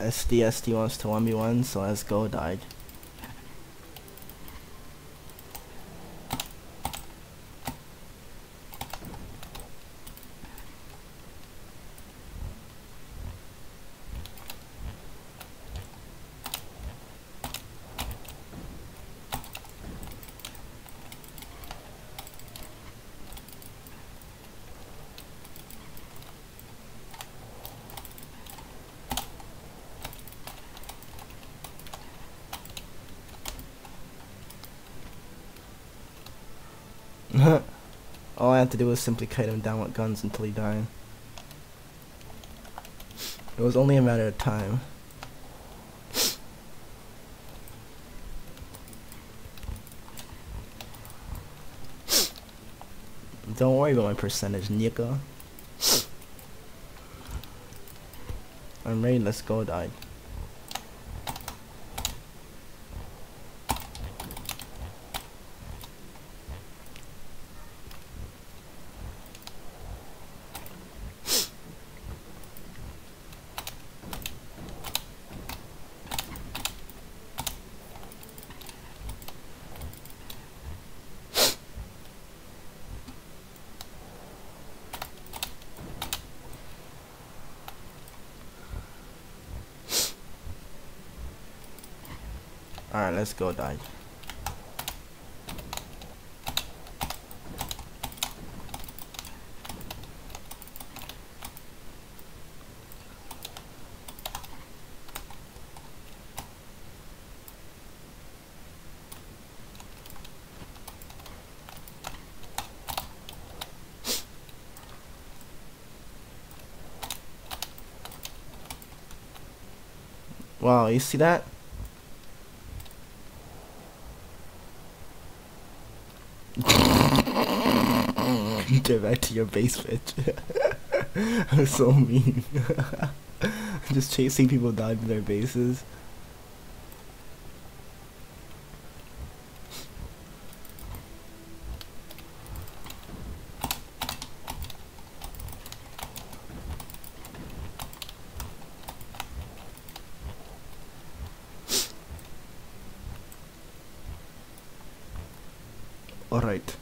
SDSD wants to 1v1, so let's go, died. All I had to do was simply kite him down with guns until he died. It was only a matter of time. Don't worry about my percentage, Nika. I'm ready, let's go, died. Alright, let's go, die. Wow, you see that? Get back to your base, bitch. I'm so mean. Just chasing people down to their bases. Alright.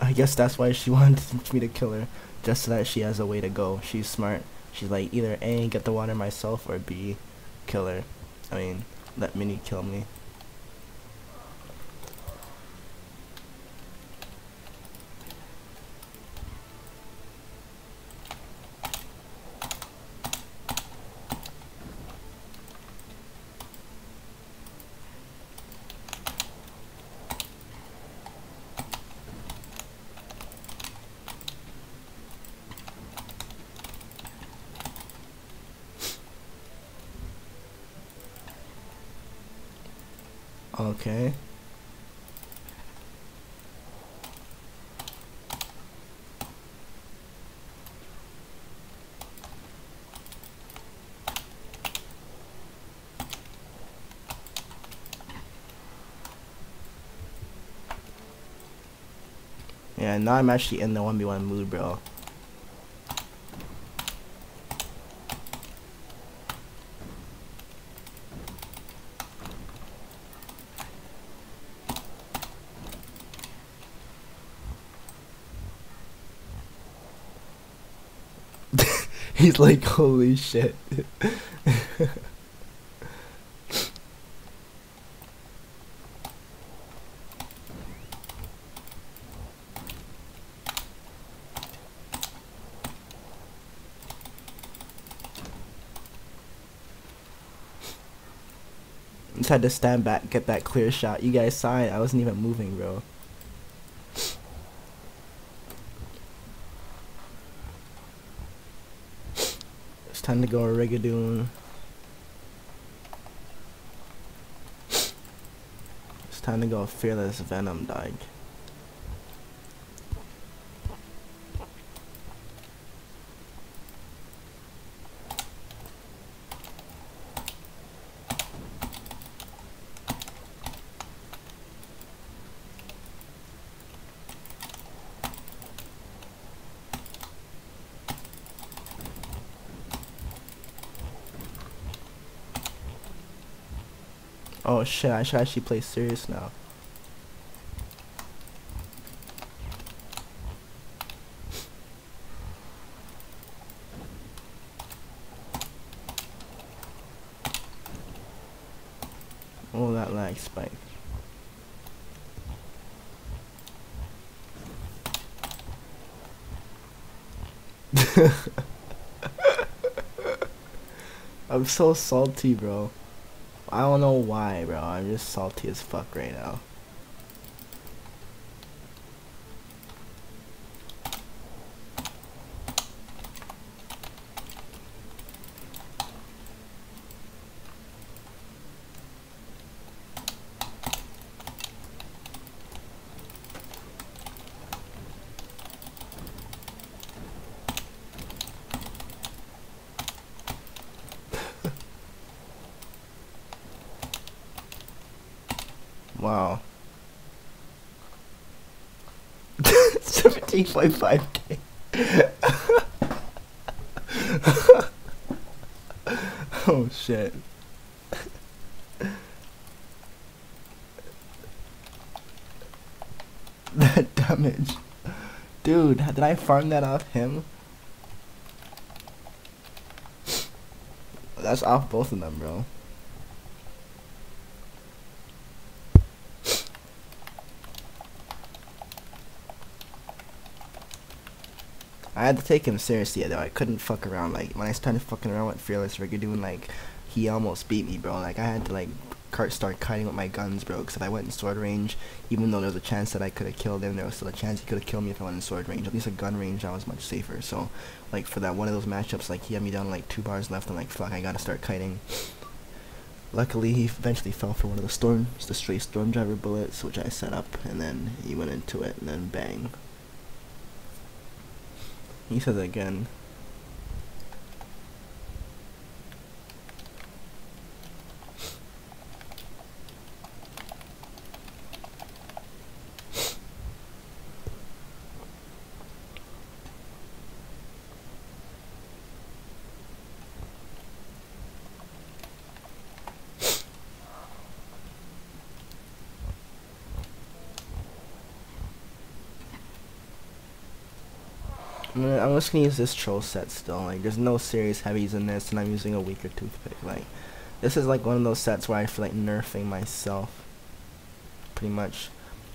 I guess that's why she wanted me to kill her, just so that she has a way to go. She's smart. She's like either A, get the water myself, or B, kill her. I mean, let Minnie kill me. Okay. Yeah, now I'm actually in the 1v1 mood, bro. He's like, holy shit. Just had to stand back, get that clear shot. You guys saw it. I wasn't even moving, bro. Time to go Rigadoon. It's time to go Fearless Venom, dog. Shit, I should actually play serious now. Oh, that lag spike. I'm so salty, bro. I don't know why, bro. I'm just salty as fuck right now. Wow. 17.5k. oh shit. that damage. Dude, did I farm that off him? That's off both of them, bro. I had to take him seriously though. I couldn't fuck around. Like when I started fucking around with Fearless Rigadoon, like he almost beat me, bro. Like I had to like start kiting with my guns, bro. Because if I went in sword range, even though there was a chance that I could have killed him, there was still a chance he could have killed me if I went in sword range. At least at gun range, I was much safer. So, like for that one of those matchups, like he had me down like two bars left. I'm like, fuck, I gotta start kiting. Luckily, he eventually fell for one of the storms, the stray storm driver bullets, which I set up, and then he went into it, and then bang, he says again. I'm, just gonna use this troll set still. Like, there's no serious heavies in this, and I'm using a weaker toothpick. Like, this is like one of those sets where I feel like nerfing myself. Pretty much.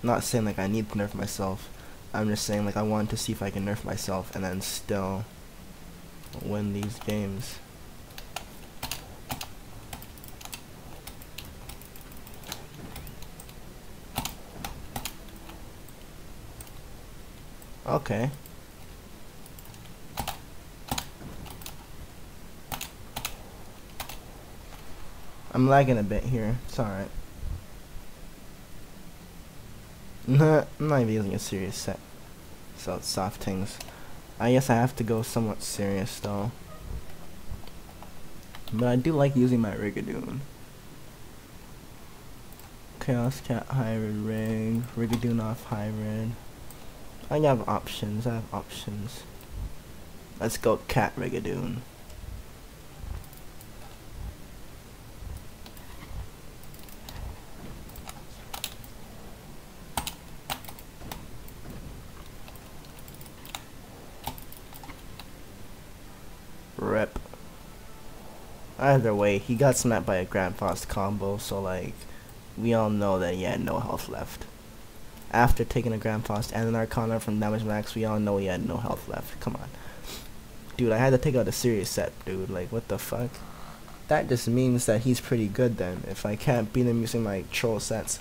I'm not saying like I need to nerf myself. I'm just saying like I want to see if I can nerf myself and then still win these games. Okay. I'm lagging a bit here. It's alright. Nah, I'm not even using a serious set. So it's soft things. I guess I have to go somewhat serious though. But I do like using my Rigadoon. Chaos Cat Hybrid Rig, Rigadoon off Hybrid. I have options, I have options. Let's go Cat Rigadoon. Either way, he got snapped by a Gran Faust combo, so like, we all know that he had no health left. After taking a Grand and an Arcana from Damage Max, we all know he had no health left. Come on. Dude, I had to take out a serious set, dude. Like, what the fuck? That just means that he's pretty good then. If I can't beat him using my troll sets,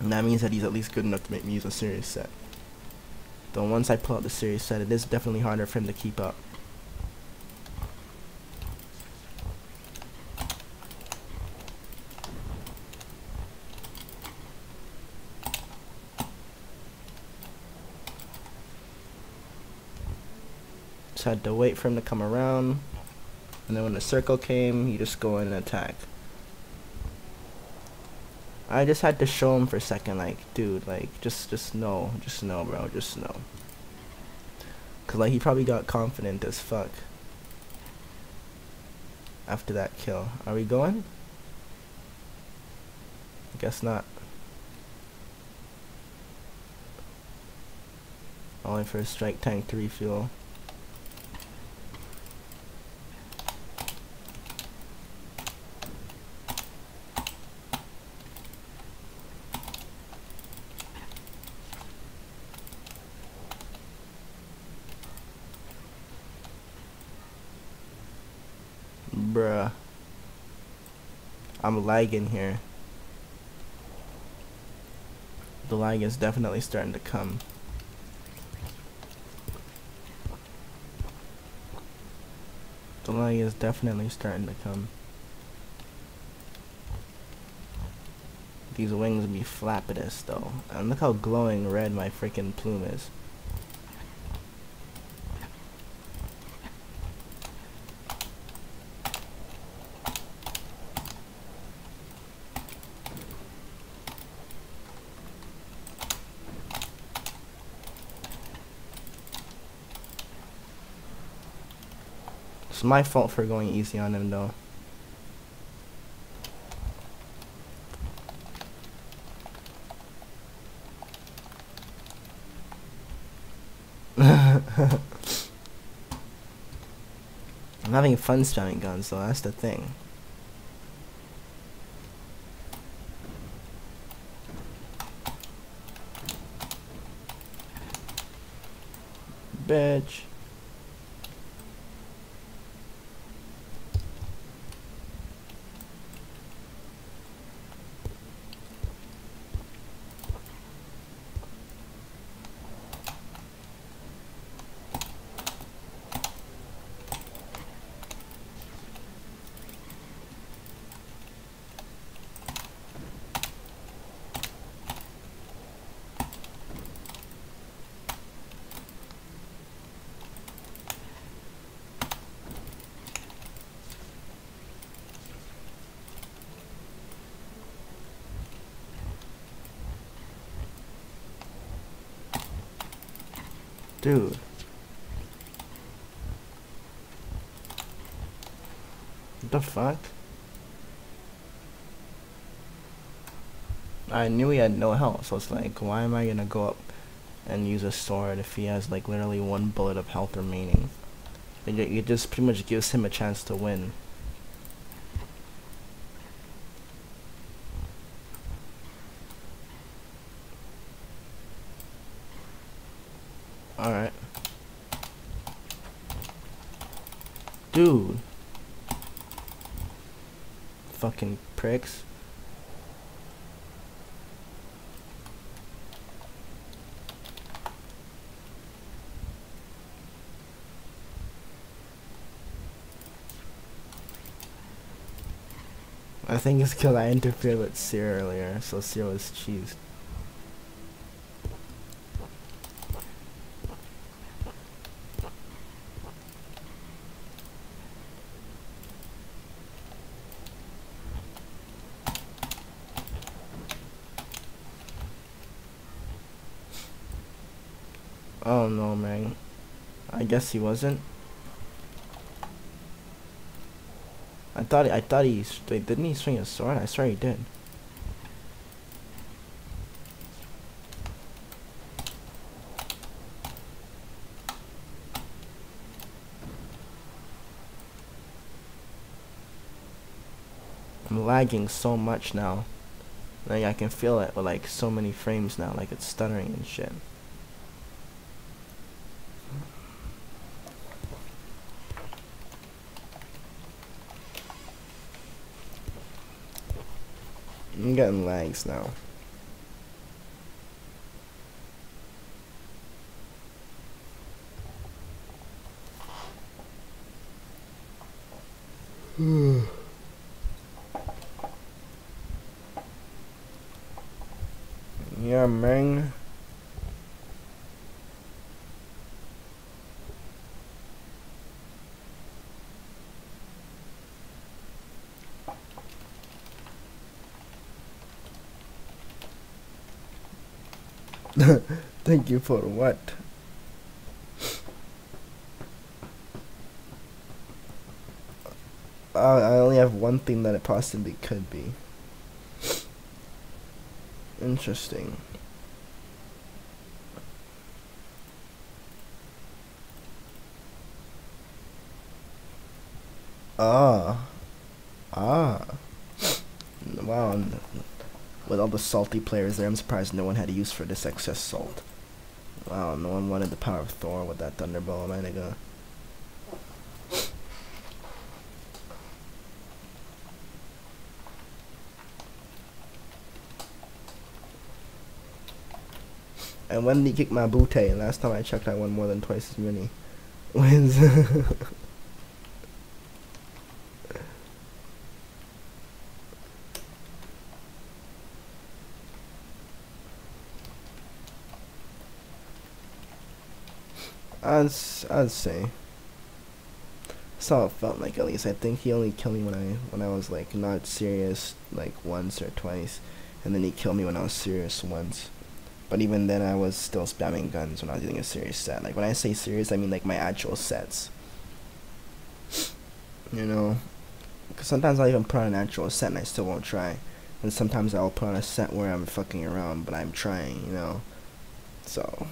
that means that he's at least good enough to make me use a serious set. Though once I pull out the serious set, it is definitely harder for him to keep up. Had to wait for him to come around. And then when the circle came, you just go in and attack. I just had to show him for a second, like, dude, like, just, just know, just know, bro, just know. Cause like he probably got confident as fuck. After that kill, are we going? Guess not. Only for a strike tank to refuel. Bruh. I'm lagging here. The lag is definitely starting to come. The lag is definitely starting to come. These wings be flappidest though. And look how glowing red my freaking plume is. It's my fault for going easy on him though. I'm having fun spamming guns though, that's the thing. Bitch. Dude. What the fuck? I knew he had no health, so it's like, why am I gonna go up and use a sword if he has like literally one bullet of health remaining? It, it just pretty much gives him a chance to win. Alright. Dude. Fucking pricks. I think it's because I interfered with Seer earlier, so Seer was cheesed. Oh no, man. I guess he wasn't. I thought I thought he wait, didn't he swing a sword? I swear he did. I'm lagging so much now. Like I can feel it with like so many frames now, like it's stuttering and shit. I'm getting lags now. yeah, man. Thank you for what? I only have one thing that it possibly could be. Interesting. Ah. Ah. Wow. With all the salty players there, I'm surprised no one had a use for this excess salt. Wow, no one wanted the power of Thor with that Thunderbolt, my nigga. And when did he kick my booty? Last time I checked, I won more than twice as many wins. I'd, I'd say. That's how it felt like at least. I think he only killed me when I when I was like not serious like once or twice, and then he killed me when I was serious once. But even then, I was still spamming guns when I was doing a serious set. Like when I say serious, I mean like my actual sets. You know, because sometimes I'll even put on an actual set and I still won't try, and sometimes I'll put on a set where I'm fucking around but I'm trying. You know, so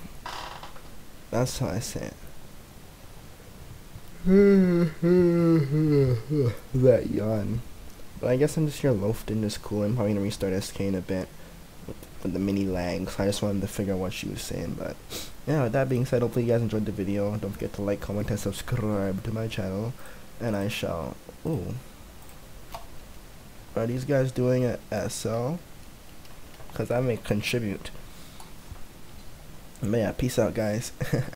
that's how I say it. that yawn. But I guess I'm just here loafed in this cool. I'm probably gonna restart SK in a bit with, with the mini lag. So I just wanted to figure out what she was saying. But yeah, with that being said, hopefully you guys enjoyed the video. Don't forget to like, comment, and subscribe to my channel. And I shall. Ooh. Are these guys doing it SL? Because I may contribute. But yeah, peace out, guys.